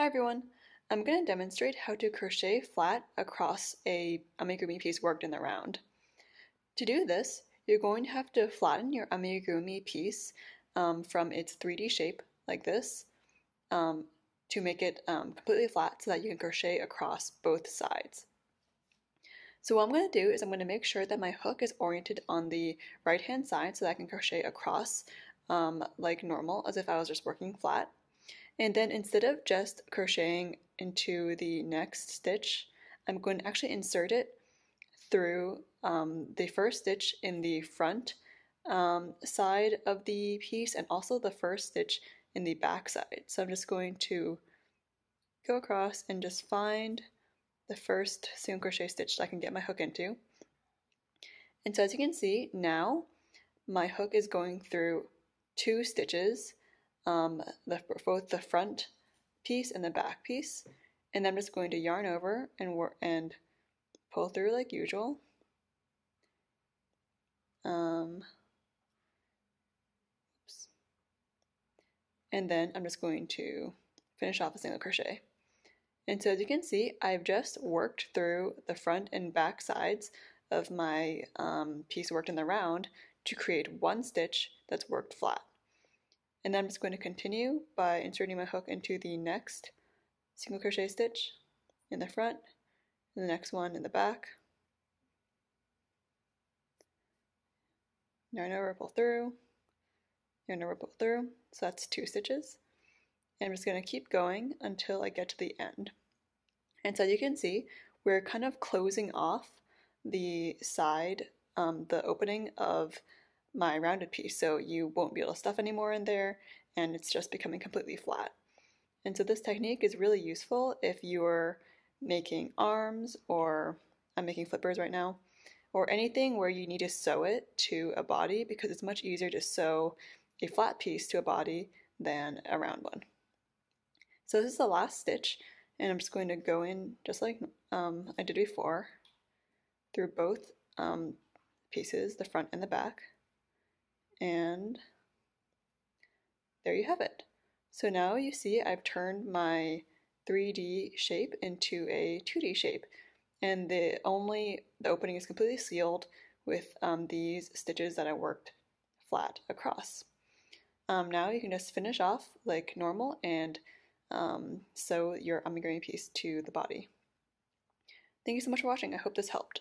Hi everyone! I'm going to demonstrate how to crochet flat across a amigurumi piece worked in the round. To do this, you're going to have to flatten your amigurumi piece um, from its 3D shape, like this, um, to make it um, completely flat so that you can crochet across both sides. So what I'm going to do is I'm going to make sure that my hook is oriented on the right hand side so that I can crochet across um, like normal, as if I was just working flat. And then instead of just crocheting into the next stitch, I'm going to actually insert it through um, the first stitch in the front um, side of the piece and also the first stitch in the back side. So I'm just going to go across and just find the first single crochet stitch that I can get my hook into. And so as you can see now my hook is going through two stitches um, the, both the front piece and the back piece. And I'm just going to yarn over and and pull through like usual. Um. And then I'm just going to finish off a single crochet. And so as you can see, I've just worked through the front and back sides of my um, piece worked in the round to create one stitch that's worked flat. And then I'm just going to continue by inserting my hook into the next single crochet stitch in the front and the next one in the back. Yarn over, pull through, yarn over, pull through. So that's two stitches. And I'm just going to keep going until I get to the end. And so you can see, we're kind of closing off the side, um, the opening of my rounded piece so you won't be able to stuff anymore in there and it's just becoming completely flat. And so this technique is really useful if you're making arms or I'm making flippers right now or anything where you need to sew it to a body because it's much easier to sew a flat piece to a body than a round one. So this is the last stitch and I'm just going to go in just like um, I did before through both um, pieces, the front and the back and there you have it. So now you see I've turned my 3D shape into a 2D shape and the only the opening is completely sealed with um, these stitches that I worked flat across. Um, now you can just finish off like normal and um, sew your amigurumi piece to the body. Thank you so much for watching. I hope this helped.